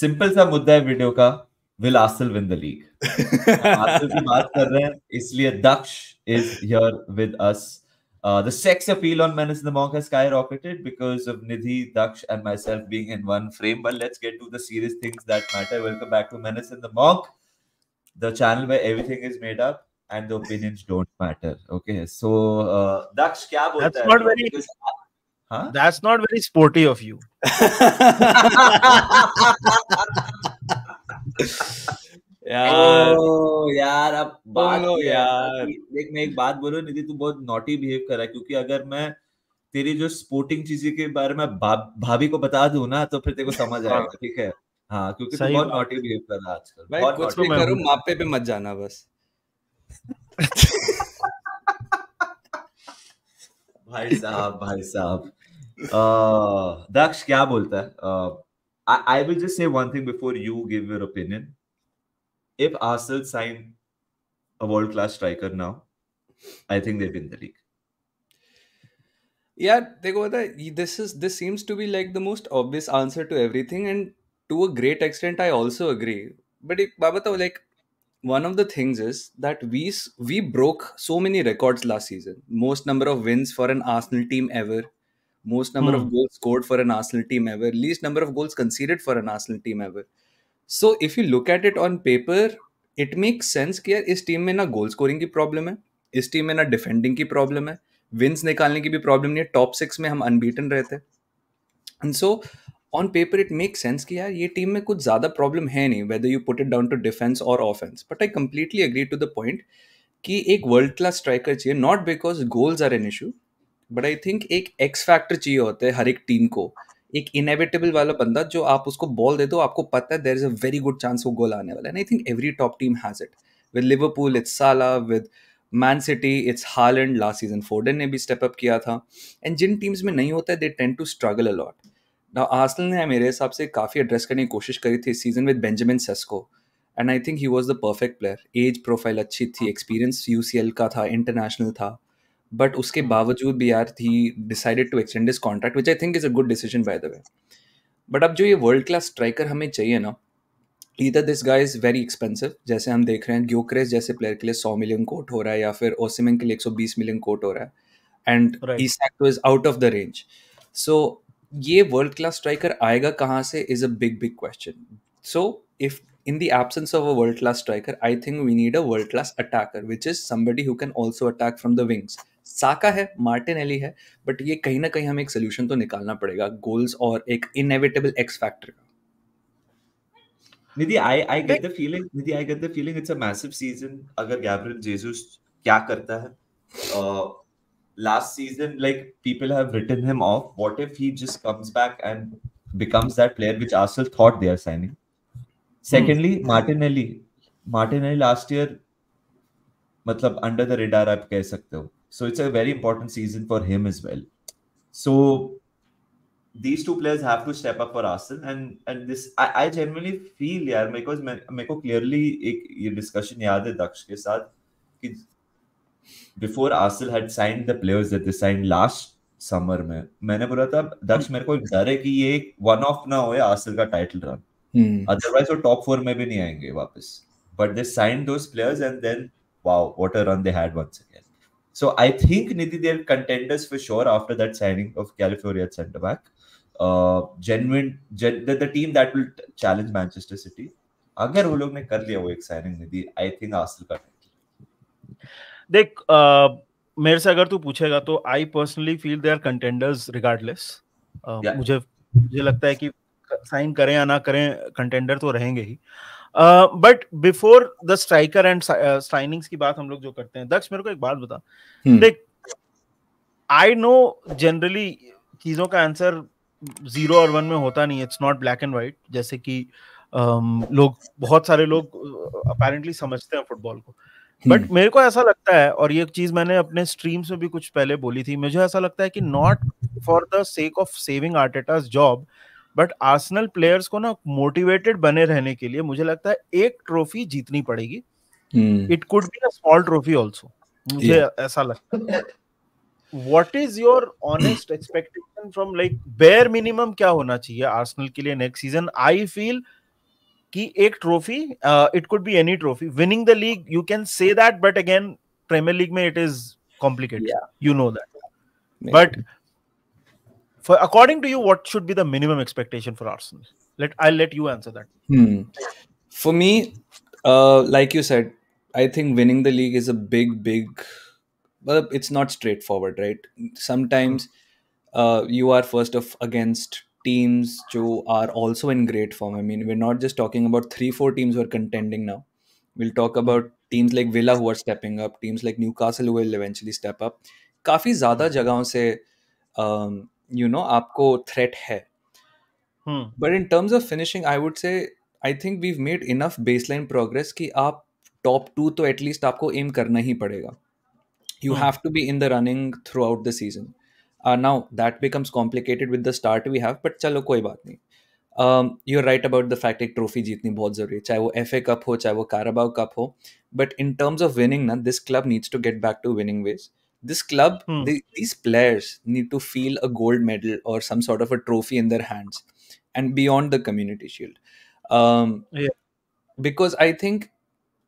Simple सा मुद्दा है वीडियो का will Arsenal win the league Arsenal की बात कर रहे हैं इसलिए Daksh is here with us Uh, the sex appeal on Menace in the Monk has skyrocketed because of Nidhi, Daksh, and myself being in one frame. But let's get to the serious things that matter. Welcome back to Menace in the Monk, the channel where everything is made up and the opinions don't matter. Okay, so uh, Daksh, kya That's not very. Huh? That's not very sporty of you. यार ओ, यार अब बात बोलो ये यार। देख मैं एक बात बोलूँ निधि तू बहुत नॉटी बिहेव कर रहा है क्योंकि अगर मैं तेरी जो स्पोर्टिंग चीज़ें के बारे में भाभी को बता दूँ ना तो फिर तेरे को समझ हाँ। आएगा ठीक है हाँ क्योंकि तू बहुत। नॉटी बिहेव कर रहा है आजकल भाई कुछ भी करो। मापे पे मत जाना बस भाई साहब भाई साहब। दक्ष, क्या बोलता है? I will just say one thing before you give your opinion if Arsenal sign a world class striker now, i think they win the league. यार देखो पता this is this seems to be like the most obvious answer to everything and to a great extent I also agree but एक बात बताओ like one of the things is that we s- we broke so many records last season most number of wins for an arsenal team ever most number of Hmm. goals scored for an arsenal team ever least number of goals conceded for an arsenal team ever so if you look at it on paper it makes sense कि यार इस team में ना goal scoring की problem है इस team में ना डिफेंडिंग की प्रॉब्लम है विंस निकालने की भी प्रॉब्लम नहीं है टॉप सिक्स में हम अनबीटन रहे थे and so on paper it make sense कि यार ये टीम में कुछ ज़्यादा प्रॉब्लम है नहीं whether you put it down to defence और offence but I completely agree to the point कि एक वर्ल्ड क्लास स्ट्राइकर चाहिए not because goals are an issue but I think एक एक्स फैक्टर चाहिए होता है हर एक टीम को। एक इनएविटेबल वाला बंदा जो आप उसको बॉल दे दो, आपको पता है there is a very good chance वो गोल आने वाला है। I think every top team has it with Liverpool it's Salah with Man City it's Haaland last season Foden ने भी स्टेप अप किया था। एंड जिन टीम्स में नहीं होता है they tend to struggle a lot now Arsenal ने मेरे हिसाब से काफ़ी एड्रेस करने की कोशिश करी थी इस season with Benjamin Sesko and I think he was the perfect player age profile अच्छी थी एक्सपीरियंस यूसीएल का था इंटरनेशनल था बट उसके बावजूद भी यार he decided to extend this contract which I think is a good decision by the way but अब जो ये वर्ल्ड क्लास स्ट्राइकर हमें चाहिए ना either this guy is very expensive जैसे हम देख रहे हैं ग्योक्रेस जैसे प्लेयर के लिए सौ मिलियन कोट हो रहा है या फिर ओसिमन के लिए एक सौ बीस मिलियन कोट हो रहा है and is out of the range so ये वर्ल्ड क्लास स्ट्राइकर आएगा कहाँ से is a big big question so if in the absence of a world class striker I think we need a world class attacker which is somebody who can also attack from the wings Saka है Martinelli है but ये कहीं ना कहीं हमें एक solution तो निकालना पड़ेगा गोल्स और एक इनएविटेबल एक्स फैक्टर का. Nidhi I I get the feeling Nidhi I get the feeling it's a massive season अगर uh, last season, like people have written him off. What if he just comes back and becomes that player which Arsenal thought they are signing? Secondly, Martinelli. Martinelli last year, मतलब under the radar आप कह सकते हो. So it's a very important season for him as well. So these two players have to step up for Arsenal and and this I, I genuinely feel यार मेरे को मेरे को clearly एक ये discussion याद है दक्ष के साथ कि before Arsenal had signed the players that they signed last summer में मैंने बोला था दक्ष मेरे को डर है कि ये वन ऑफ़ ना होए आर्सेनल का टाइटल रन अदरवाइज़ वो टॉप फोर में भी नहीं आएँगे वापस. But they sign those players and then wow what a run they had once again so I think Nidhi they are contenders for sure after that signing of Calafiori centre back genuine gen, the, the team that will challenge Manchester City. अगर वो लोग ने कर लिया वो एक signing Nidhi I think Arsenal का देख अ, मेरे से अगर तू पूछेगा तो I personally feel they are contenders regardless मुझे मुझे लगता है कि साइन करें या ना करें कंटेंडर तो रहेंगे ही। But before the striker and signings की बात हम लोग जो करते हैं दक्ष मेरे को एक बात बता। देख आई नो जनरली चीज़ों का आंसर ज़ीरो और वन में होता नहीं it's not black and white जैसे कि um, लोग बहुत सारे लोग अपेरेंटली समझते हैं फुटबॉल को। बट मेरे को ऐसा लगता है और ये चीज़ मैंने अपने स्ट्रीम्स में भी कुछ पहले बोली थी मुझे ऐसा लगता है कि not for the sake of saving Arteta's job but Arsenal players को ना मोटिवेटेड बने रहने के लिए मुझे लगता है एक ट्रॉफी जीतनी पड़ेगी। It could be a small trophy also मुझे ऐसा लगता है। What is your honest expectation from like bare minimum क्या होना चाहिए आर्सनल के लिए नेक्स्ट सीज़न आई फील कि एक trophy it could be any trophy winning the league you can say that but again premier league में it is complicated you know that but for according to you what should be the minimum expectation for arsenal let i'll let you answer that hmm. for me uh, like you said i think winning the league is a big big well it's not straightforward right sometimes uh, you are first of against teams who are also in great form. I mean, we're not just talking about three, four teams who are contending now. We'll talk about teams like Villa who are stepping up, teams like Newcastle who will eventually step up. काफ़ी ज़्यादा जगहों से you know आपको threat है but in terms of finishing I would say I think we made enough baseline progress कि आप top two तो at least आपको एम करना ही पड़ेगा you have to be in the running throughout the season uh, now that becomes complicated with the start we have but chalo koi baat nahi um, you're right about the fact एक trophy जीतनी बहुत ज़रूरी है चाहे वो F A cup हो चाहे वो काराबाव कप हो but in terms of winning ना this club needs to get back to winning ways this club hmm. they, these players need to feel a gold medal or some sort of a trophy in their hands and beyond the community shield um, yeah. because i think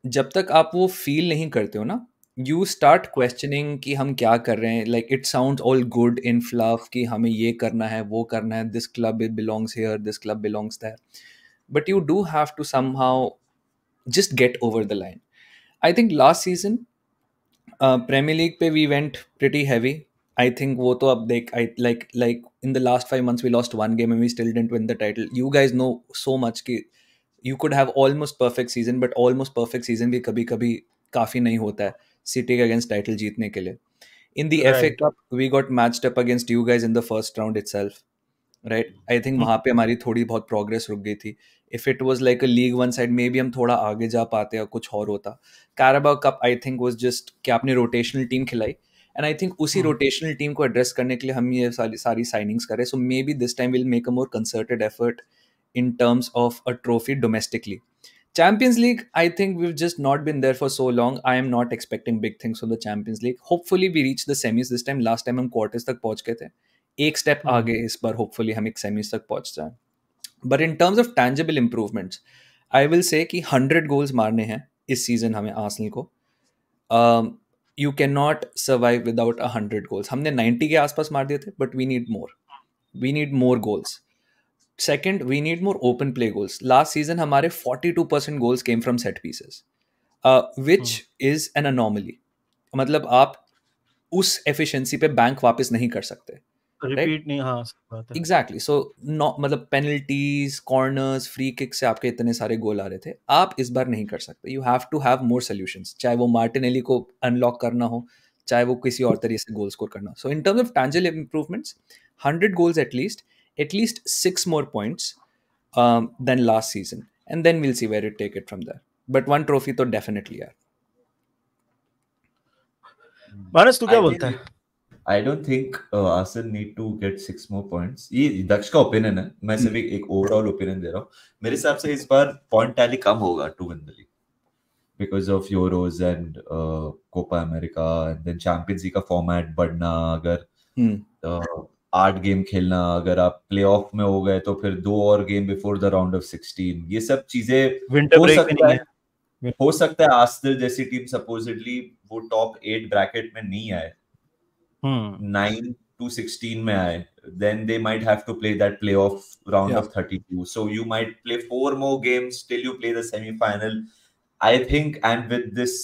जब तक आप वो feel नहीं करते हो ना you start questioning कि हम क्या कर रहे हैं like it sound all good in fluff कि हमें ये करना है, वो करना है this club belongs here this club belongs there but you do have to somehow just get over the line I think last season Premier League पे we went pretty heavy I think वो तो अब देख I like like in the last five months we lost one game and we still didn't win the title you guys know so much कि you could have almost perfect season but almost perfect season भी कभी कभी काफ़ी नहीं होता है. City के against title जीतने के लिए। In the F A Cup we got match up against you guys in the first round itself right I think वहाँ पे हमारी थोड़ी बहुत प्रोग्रेस रुक गई थी। If it was like a league one side maybe हम थोड़ा आगे जा पाते या कुछ और होता। Carabao Cup I think was just क्या आपने रोटेशनल टीम खिलाई। एंड आई थिंक उसी रोटेशनल hmm. टीम को एड्रेस करने के लिए हम ये सारी सारी साइनिंग्स करें। So maybe this time will make a more concerted effort in terms of a trophy domestically. Champions League, I think we've just not been there for so long. I am not expecting big things from the Champions League. Hopefully, we reach the semis this time. Last time हम quarters तक पहुँच गए थे एक step hmm. आगे इस बार hopefully हम एक सेमीज तक पहुँच जाए but in terms of tangible improvements I will say कि हंड्रेड गोल्स मारने हैं इस सीज़न हमें आसनल को you cannot survive without a hundred goals हमने नाइन्टी के आसपास मार दिए थे but we need more we need more goals Second, we need more open play goals last season हमारे 42% goals came from set pieces, uh, which hmm. is an anomaly. मतलब आप उस efficiency पे बैंक वापस नहीं कर सकते रिपीट नहीं हाँ एग्जैक्टली सो मतलब पेनल्टीज कॉर्नर्स फ्री किक से आपके इतने सारे गोल आ रहे थे आप इस बार नहीं कर सकते। You have to have more solutions चाहे वो मार्टिनेली को अनलॉक करना हो चाहे वो किसी और तरीके से गोल स्कोर करना हो। So in terms of tangible improvements hundred goals at least at least six more points um, than last season, and then we'll see where it take it from there. But one trophy, तो definitely यार. मानस तू क्या बोलता है? I don't think uh, Arsenal need to get six more points. ये दक्ष का opinion है मैं सिर्फ एक, एक ओवरऑल ओपिनियन दे रहा हूँ मेरे हिसाब से इस बार पॉइंट टैली कम होगा to win the league because of Euros and uh, Copa America and then Champions League का फॉर्मेट बढ़ना अगर hmm. uh, आठ गेम खेलना अगर आप प्ले ऑफ़ में हो गए तो फिर दो और game before the round of sixteen ये सब चीज़ें हो सकता है। हो। सकता है आस्तर जैसी टीम सपोजिटली वो टॉप एट ब्रैकेट में नहीं आए। नाइन टू सिक्सटीन में आए। Then they might have to play that playoff round of thirty two so you might play four more games till you play the semifinal I think and with this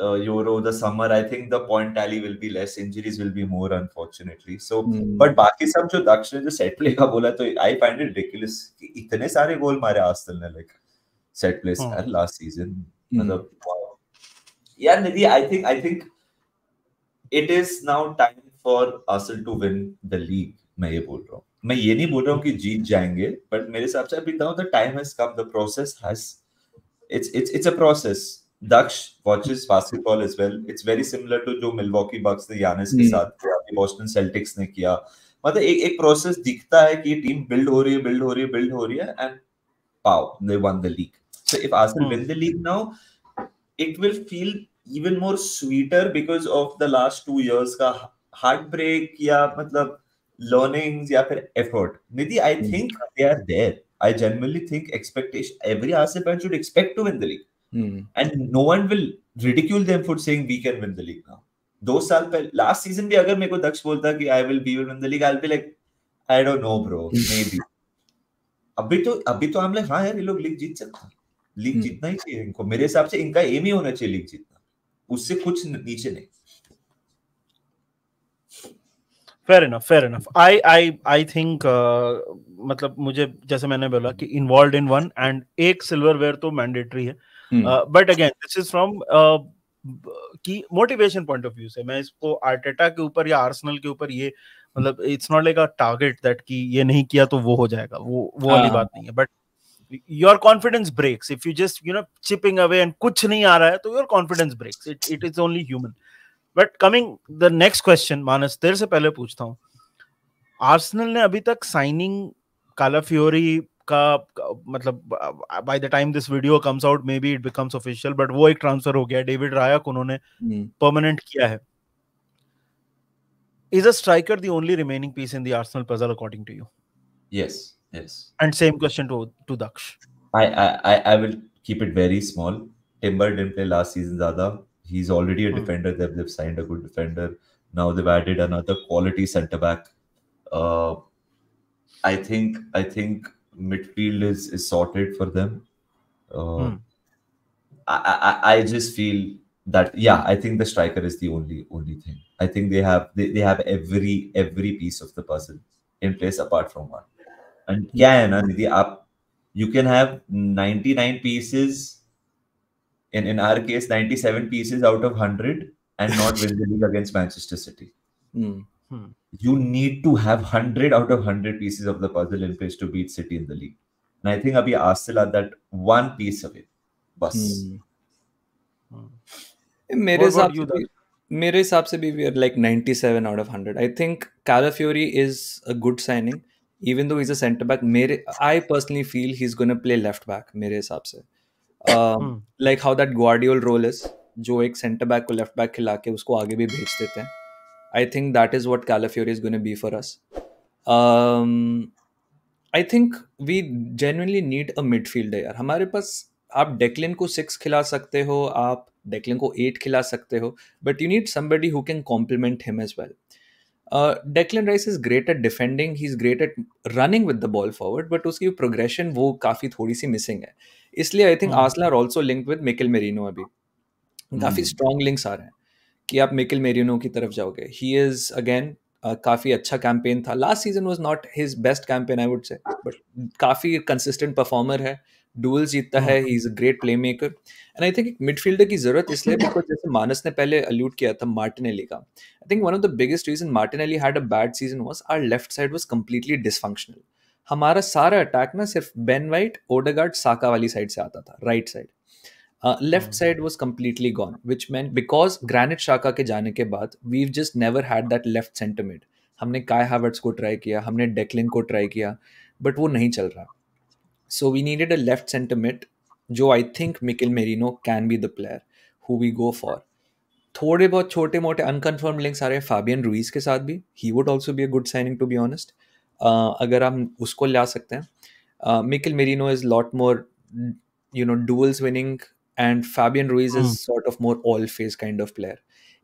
uh, Euro, the summer, I think the point tally will be less. Injuries will be more, unfortunately. So, mm. but बाकी सब जो दक्ष ने जो set play का बोला तो I find it ridiculous कि इतने सारे गोल मारे आर्सेनल ने like set plays oh. last season. मतलब yeah, Nidhi, I think I think it is now time for Arsenal to win the league. मैं ये बोल रहा हूँ मैं ये नहीं बोल रहा हूँ कि जीत जाएँगे बट मेरे हिसाब से अभी the time has come the process has it's it's it's a process Daksh watches basketball as well. It's very similar to जो Milwaukee Bucks ने यानिस के साथ किया, Boston Celtics ने किया. मतलब एक एक प्रोसेस दिखता है कि टीम बिल्ड हो रही है, बिल्ड हो रही है, बिल्ड हो रही है एंड pow, they won the league. So if Arsenal win the league now, it will feel even more sweeter because of the last two years का heartbreak या मतलब learnings या फिर effort. Nidhi, I think they are there. I genuinely think expectation every Arsenal fan should expect to win the league, Hmm. and no one will ridicule them for saying we can win the league now. दो साल पहले last season भी अगर मेरे को दक्ष बोलता कि I will be will win the league I will be like I don't know bro maybe अभी तो अभी तो हम लाइक हाँ यार ये लोग लीग जीत सकते हैं लीग हम्म। जीतना ही चाहिए इनको मेरे हिसाब से इनका एम ही होना चाहिए लीग जीतना उससे कुछ नीचे नहीं fair enough fair enough I I I think मतलब मुझे जैसे मैंने बोला कि इन्वॉल्व इन वन एंड एक सिल्वरवेयर तो मैंडेटरी है Hmm. But again this is from की मोटिवेशन पॉइंट ऑफ़ व्यू से। मैं इसको आर्टेटा के ऊपर या आर्सेनल के ऊपर ये मतलब it's not like a target that कि ये नहीं किया तो वो हो जाएगा। वो वो वाली हाँ। बात नहीं है। But your confidence breaks if you just you know chipping away and कुछ नहीं आ रहा है तो your confidence breaks it it is only human but coming the next question Manas तेरे से पहले पूछता हूँ। आर्सेनल ने अभी तक साइनिंग कालाफियोरी का का- मतलब by the time this video comes out maybe it becomes official but वो एक ट्रांसफ़र हो गया डेविड राया को उन्होंने Hmm. परमानेंट किया है is a striker the only remaining piece in the Arsenal puzzle according to you yes yes and same question to to Daksh I, I I will keep it very small. Timber didn't play last season, Zada. He's already a Hmm. defender. They've, they've signed a good defender. Now they've added another quality centre back. Uh, I think I think midfield is is sorted for them. Uh, Hmm. I, I I just feel that yeah, I think the striker is the only only thing. I think they have they, they have every every piece of the puzzle in place apart from one. And yeah, Nidhi, आप you can have 99 pieces in in our case 97 pieces out of 100 and not win the league against manchester city Hmm. You need to have 100 out of 100 pieces of the puzzle in place to beat city in the league. And i think abhi arsenal are that one piece away bus Hmm. मेरे हिसाब से मेरे हिसाब से भी we are like 97 out of 100 I think Calafiori is a good signing even though is a centre back मेरे I personally feel he is gonna play left back मेरे हिसाब से. Hmm. Like how that Guardiola role is जो एक centre back को left back खिला के उसको आगे भी भेज देते हैं. I think that is what Calafiori is gonna be for us I think we genuinely need a midfielder यार। हमारे पास आप डेक्लिन को सिक्स खिला सकते हो आप डेक्लिन को एट खिला सकते हो but you need somebody who can complement him as well Declan Rice is great at defending he is great at running with the ball forward but उसकी प्रोग्रेशन वो काफ़ी थोड़ी सी मिसिंग है। इसलिए I think. Arsenal are also linked with Mikel Merino अभी। काफ़ी. Strong links आ रहे हैं। कि आप मिकेल मेरिनो की तरफ़ जाओगे। ही इज़ अगेन काफ़ी अच्छा कैंपेन था। Last season was not his best campaign I would say but काफ़ी कंसिस्टेंट परफॉर्मर है। डुअल्स जीतता है he is a great playmaker and I think एक मिडफील्डर की ज़रूरत इसलिए बिकॉज़ जैसे मानस ने पहले अल्यूट किया था मार्टिन मार्टिनेली का। I think one of the biggest reason Martin Martinelli had a bad season was our left side was completely dysfunctional हमारा सारा अटैक ना सिर्फ़ बेन वाइट ओडेगार्ड साका वाली साइड से आता था right side left side was completely gone which man because Granit Xhaka के जाने के बाद we just never had that left centre mid हमने काय हावर्ट्स को ट्राई किया हमने डेक्लिन को ट्राई किया बट वो नहीं चल रहा so we needed a left centre mid जो I think Mikel Merino can be the player who we go for थोड़े बहुत छोटे मोटे अनकन्फर्म लिंक्स आ रहे हैं फाबियन रुइस के साथ भी. He would also be a good signing to be honest अगर हम उसको ला सकते हैं. Mikel Merino is lot more you know duels winning and Fabian Ruiz is. Sort of more all phase kind of player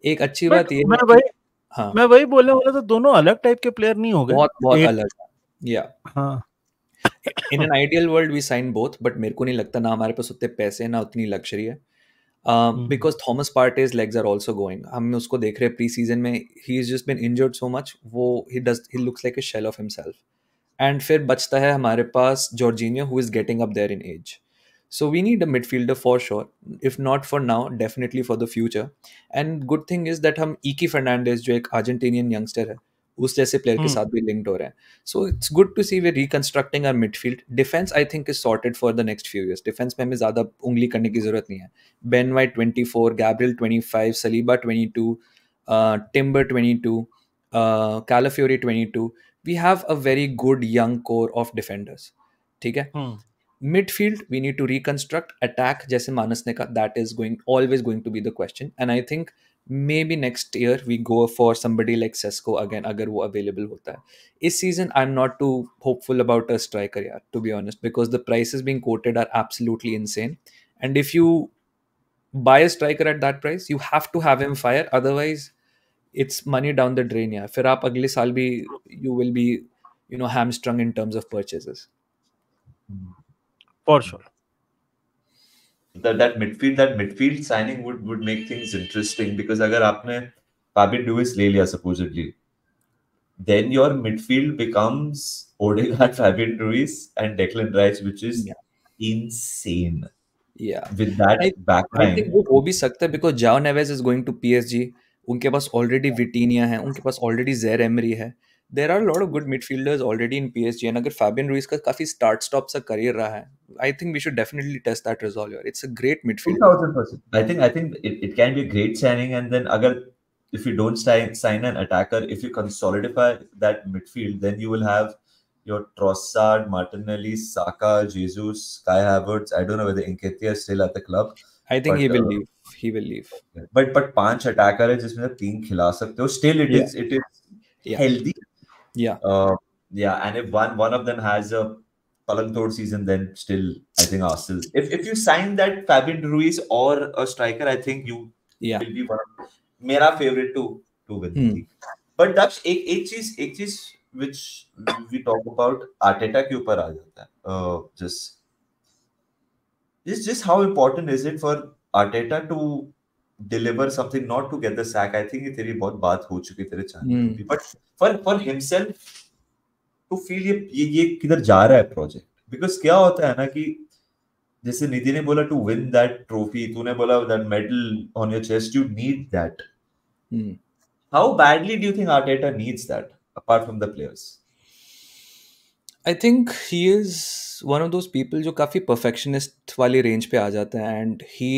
एक अच्छी बात ये मैं वही हाँ। मैं वही बोलने वाला था दोनों अलग टाइप के प्लेयर नहीं हो गए। बहुत बहुत अलग या हाँ। In an ideal world we sign both but मेरे को नहीं लगता ना हमारे पास उतने पैसे ना उतनी लग्जरी है। Because Thomas Partey's legs are also going हम उसको देख रहे हैं प्री सीज़न में he is just been injured so much वो he does he looks like a shell of himself and फिर बचता है हमारे पास Jorginho who is getting up there in age So we need a midfielder for sure. If not for now, definitely for the future. And good thing is that हम Iki Fernandez जो एक Argentinian youngster है उस जैसे player के Hmm. साथ भी linked हो रहे हैं so it's good to see we reconstructing our midfield defence I think is sorted for the next few years defence में हमें ज़्यादा उंगली करने की ज़रूरत नहीं है Ben White twenty four Gabriel twenty five Saliba twenty two Timber twenty two Calafiori twenty two we have a very good young core of defenders ठीक है? हम्म, midfield we need to reconstruct. Attack jaise manas ne ka, that is going always going to be the question. And i think maybe next year we go for somebody like Sesko again agar wo available hota hai season i'm not too hopeful about a striker yeah to be honest because the prices being quoted are absolutely insane. And if you buy a striker at that price you have to have him fire otherwise it's money down the drain yeah fir aap agle saal you will be you know hamstrung in terms of purchases. For sure that that midfield that midfield signing would would make things interesting because अगर आपने Fabian Ruiz ले लिया supposedly then your midfield becomes Odegaard, Fabian Ruiz and Declan Rice which is Yeah. insane yeah with that I- backline I think वो हो भी सकता है because Jao Neves is going to PSG उनके पास already Vitinha है उनके पास already Zaire Emery है there are a lot of good midfielders already in PSG and अगर Fabian Ruiz का काफ़ी start stop सा career रहा है I think we should definitely test that resolve here it's a great midfield 2000%. I think I think it, it can be a great signing, and then agar if you don't sign sign an attacker, if you consolidify that midfield, then you will have your Trossard, Martinelli, Saka, Jesus, Kai Havertz. I don't know whether Nketiah is still at the club, I think he but, will uh, leave he will leave but but पाँच attacker है जिसमें आप तीन खिला सकते हो. Still, it Yeah. is it is Yeah. healthy. yeah Uh, yeah, and if one one of them has a palang tod season, then still I think Arsenal. If if you sign that Fabian Ruiz or a striker, I think you yeah will be one of मेरा favorite to to win the Hmm. league. But Daksh एक एक चीज एक चीज which we talk about Arteta के ऊपर आ जाता है. Uh, just just just how important is it for Arteta to deliver something not to get the sack? I think तेरी बहुत बात हो चुकी तेरे चैनल. पे भी. But for for himself to ये ये ये किधर जा रहा है प्रोजेक्ट बिकॉज़ क्या होता है ना कि जैसे निधि ने बोला टू विन दैट ट्रॉफी तूने बोला that medal on your chest you need that. How badly do you think Arteta needs that apart from the players I think he is one of those people जो काफ़ी perfectionist वाली range पे आ जाते हैं and he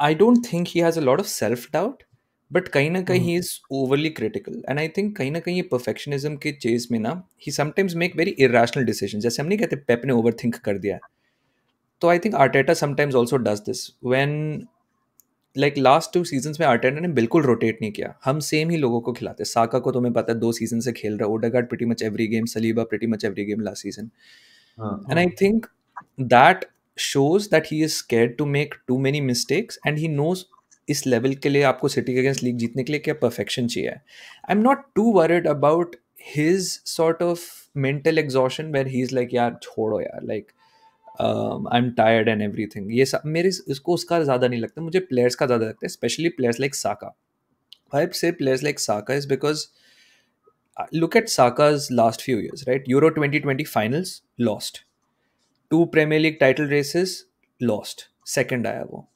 I don't think he has a lot of self doubt but कहीं ना कहीं he is overly critical and I think कहीं ना कहीं ये परफेक्शनिज्म के चेज में ना he sometimes make very irrational decision जैसे हम नहीं कहते पेप ने ओवर थिंक कर दिया। तो I think Arteta sometimes also does this when like last two seasons में आर्टेटा ने बिल्कुल रोटेट नहीं किया। हम सेम ही लोगों को खिलाते साका को तुम्हें पता है दो सीज़न से खेल रहा है। Odegaard pretty much every game Saliba pretty much every game last season and I think that shows that he is scared to make too many mistakes and he knows इस लेवल के लिए आपको City के against league जीतने के लिए क्या perfection चाहिए I am not too worried about his sort of mental exhaustion where he is like यार छोड़ो यार like I am tired and everything ये सब मेरे इसको उसका ज़्यादा नहीं लगता मुझे प्लेयर्स का ज़्यादा लगता है specially players like Saka I say players like Saka is because look look at Saka's last few years, right? Euro 2020 finals, lost. Two Premier League title races lost second आया वो.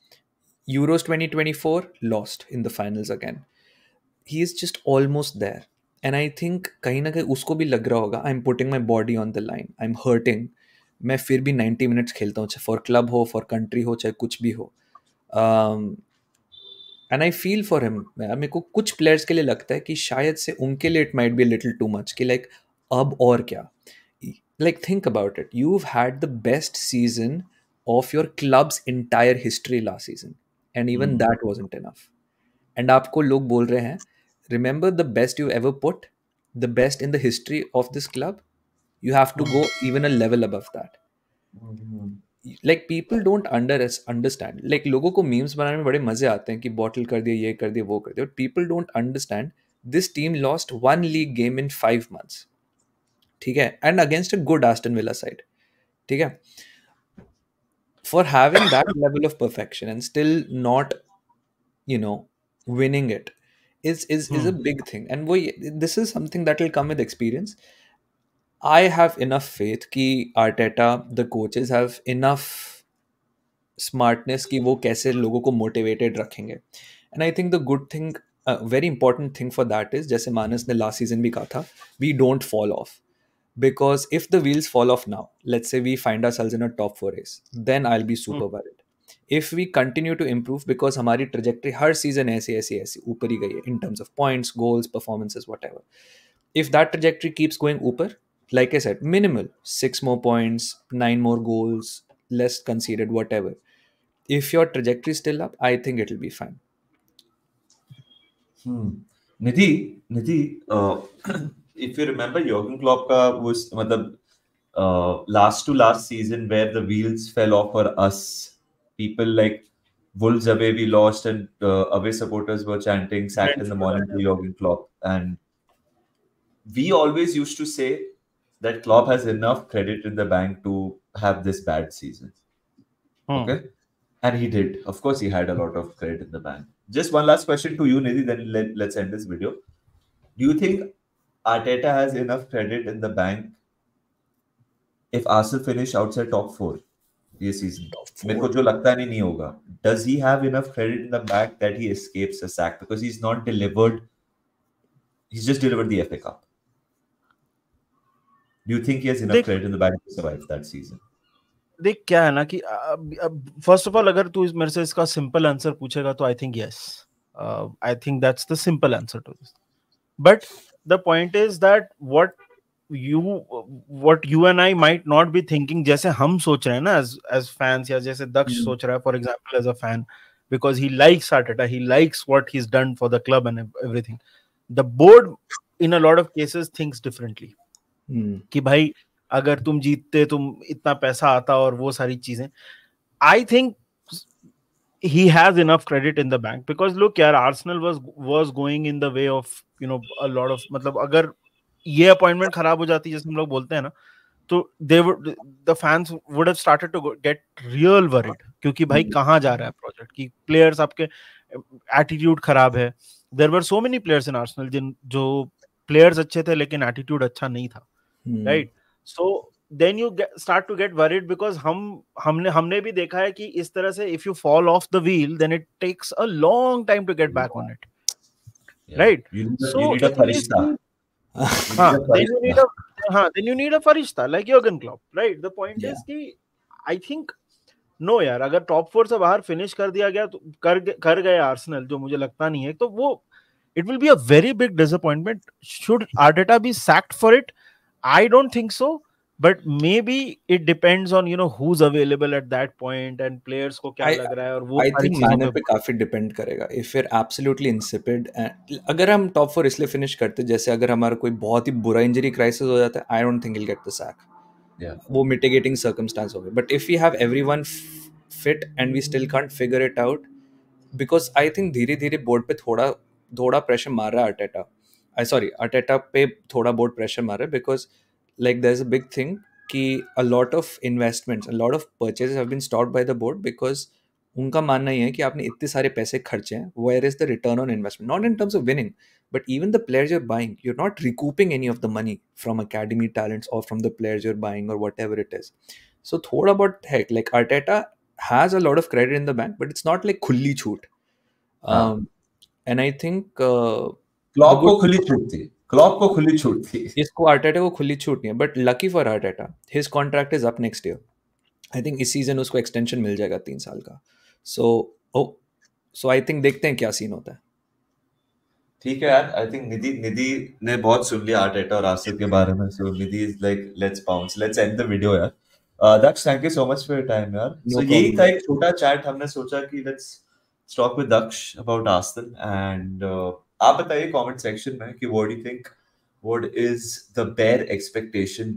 Euros 2024 lost in the finals again he is just almost there and I think कहीं ना कहीं उसको भी लग रहा होगा I am putting my body on the line I am hurting मैं फिर भी 90 मिनट्स खेलता हूँ, चाहे फॉर क्लब हो फॉर कंट्री हो, चाहे कुछ भी हो. And I feel for him मेरे को कुछ प्लेयर्स के लिए लगता है कि शायद से उनके लिए it might be little too much कि लाइक अब और क्या? Like think about it you had the best season of your club's entire history last season and even Hmm. That was enough and आपको लोग बोल रहे हैं remember the best you ever put the best in the history of this club you have to go even a level above that like people don't under understand like लोगों को memes बनाने में बड़े मजे आते हैं कि बॉटल कर दिया ये कर दिया वो कर दिया but people don't understand this team lost one league game in five months ठीक है and against a good Aston Villa side ठीक है for having that level of perfection and still not you know winning it is is is a Hmm. big thing and we this is something that will come with experience I have enough faith कि Arteta, the coaches have enough smartness कि वो कैसे लोगों को motivated रखेंगे and I think the good thing very important thing for that is जैसे मानस ने last season भी कहा था we don't fall off because if the wheels fall off now let's say we find ourselves in a top four race then I'll be super worried if we continue to improve because हमारी trajectory हर season ऐसी ऐसी ऐसी ऊपर ही गई है in terms of points goals performances whatever if that trajectory keeps going ऊपर like I said, minimal six more points, nine more goals, less conceded, whatever. If your trajectory is still up, I think it'll be fine. Hmm. Nidhi, Nidhi, uh, if you remember, Jurgen Klopp ka was matlab, uh, last to last season where the wheels fell off for us. People like Wolves away, we lost, and uh, away supporters were chanting "sacked in the morning" to Jurgen Klopp, and we always used to say that Klopp has enough credit in the bank to have this bad season. Hmm. Okay. And he did. Of course, he had a lot of credit in the bank. Just one last question to you, Nidhi, then let, let's end this video. Do you think Arteta has enough credit in the bank if Arsenal finish outside top four this season? मेरे को जो लगता नहीं नहीं होगा. Does he have enough credit in the bank that he escapes a sack because he's not delivered? He's just delivered the FA Cup. Do you think he has enough देख- credit in the bank to survive that season? देख क्या है ना कि first of all अगर तू मेरे से इसका सिंपल आंसर पूछेगा तो I think yes I think that's the simple answer to this but the point is that what you what you and I might not be thinking जैसे हम सोच रहे हैं ना एज एज फैंस या जैसे दक्ष Hmm. सोच रहा है for example as a fan because he likes Arteta, he likes what he's done for the club and ev- everything. The board, in a lot of cases, thinks differently. हम्म, कि भाई अगर तुम जीतते तुम इतना पैसा आता और वो सारी चीज़ें I think he has enough credit in the bank because look यार Arsenal was was going in the way of you know a lot of मतलब अगर ये अपॉइंटमेंट खराब हो जाती जैसे हम लोग बोलते हैं ना तो they would the fans would have started to go- get real worried क्योंकि भाई हम्म। कहाँ जा रहा है प्रोजेक्ट कि प्लेयर्स आपके एटीट्यूड खराब है there were so many players in Arsenal जिन जो प्लेयर्स अच्छे थे लेकिन एटीट्यूड अच्छा नहीं था हम्म, right so then you start to get worried because हम हमने हमने भी देखा है कि इस तरह से if you fall off the wheel then it takes a long time to get back on it Yeah. Right. You need So you need a farishta. the- हाँ, need a then you need farishta. a then you need a farishta like Jurgen Klopp, right? The point Yeah. is कि I think no यार अगर top four से बाहर finish कर दिया गया तो कर कर गए आर्सेनल जो मुझे लगता नहीं है तो वो it will be a very big disappointment should Arteta be sacked for it I don't think so but maybe it depends on you know who's available at that point and players को क्या I- लग रहा है और वो I think manner पे काफ़ी depend करेगा। इफ़ यूर एब्सोल्युटली इंसिपिड अगर हम टॉप फोर इसलिए फिनिश करते जैसे अगर हमारा कोई बहुत ही बुरा इंजरी क्राइसिस हो जाता है I don't think will get the sack Yeah. वो मिटिगेटिंग सर्कमस्टांस हो गए but if you have everyone fit and we still can't figure it out because I think धीरे धीरे बोर्ड पे थोड़ा थोड़ा प्रेशर मार रहा है अटेटा आई सॉरी अटेटा पे थोड़ा बोर्ड प्रेशर मार रहा है because like there is a big thing कि a lot of investments a lot of purchase have been stop by the board because उनका मानना ये है कि आपने इतने सारे पैसे खर्चे हैं where is the return on investment not in terms of winning but even the players you're buying you're not recouping any of the money from academy talents or from the players you're buying or whatever it is so thoda about heck like arteta has a lot of credit in the bank but it's not like khulli choot हाँ। um, and i think uh, Klopp The को good- खुली छूट थी Klopp को खुली छूट थी। इसको आर्टेटा को खुली छूट नहीं है but lucky for Arteta his contract is up next year I think इस सीज़न उसको एक्सटेंशन मिल जाएगा तीन साल का। So oh so I think देखते हैं क्या सीन होता है। ठीक है यार आई थिंक निधि निधि ने बहुत सुन लिया आर्टेटा और आसिफ के बारे में so Nidhi is like let's bounce let's end the video यार। Daksh thank you so much for your time यार। सो यही था एक छोटा चैट हमने सोचा कि let's talk with Daksh about Arsenal and आप बताइए कमेंट सेक्शन में कि what you think what is the bare expectation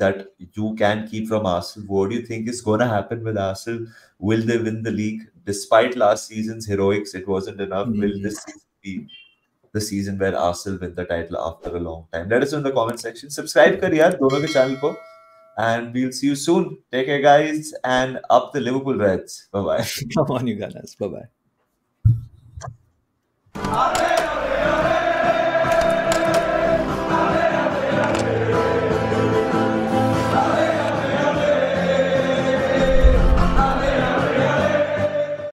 that you can keep from Arsenal what you think is gonna happen with Arsenal will they win the league despite last season's heroics it wasn't enough will this be the season where Arsenal win the title after a long time let us know in the comment section subscribe कर यार दोनों के channel को and we'll see you soon. Take care guys. And up the liverpool reds. Bye bye come on you gunners. Bye bye